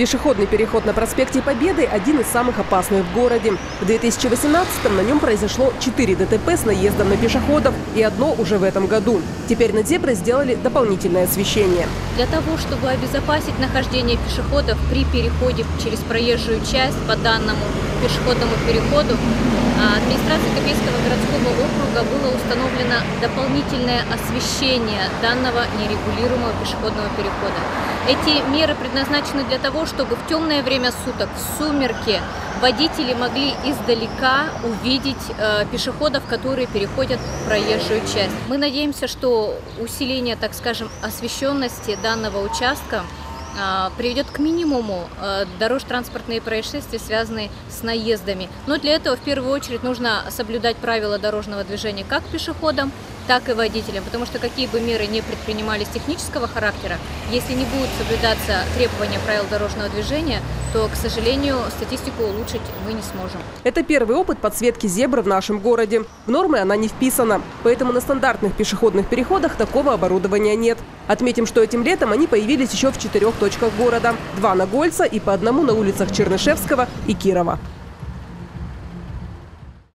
Пешеходный переход на проспекте Победы – один из самых опасных в городе. В 2018-м на нем произошло 4 ДТП с наездом на пешеходов и одно уже в этом году. Теперь на зебры сделали дополнительное освещение. Для того, чтобы обезопасить нахождение пешеходов при переходе через проезжую часть по данному пешеходному переходу, администрацией Копейского городского округа было установлено дополнительное освещение данного нерегулируемого пешеходного перехода. Эти меры предназначены для того, чтобы в темное время суток, в сумерки, водители могли издалека увидеть э, пешеходов, которые переходят проезжую часть. Мы надеемся, что усиление, так скажем, освещенности данного участка а, приведет к минимуму а, дорожно-транспортные происшествия, связанные с наездами. Но для этого в первую очередь нужно соблюдать правила дорожного движения как пешеходам, так и водителям, потому что какие бы меры не предпринимались технического характера, если не будут соблюдаться требования правил дорожного движения, то, к сожалению, статистику улучшить мы не сможем. Это первый опыт подсветки зебры в нашем городе. В нормы она не вписана, поэтому на стандартных пешеходных переходах такого оборудования нет. Отметим, что этим летом они появились еще в четырех точках города. Два на Гольца и по одному на улицах Чернышевского и Кирова.